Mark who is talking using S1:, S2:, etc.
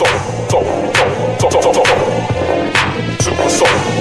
S1: soul, soul, soul, soul, soul, soul, soul, soul.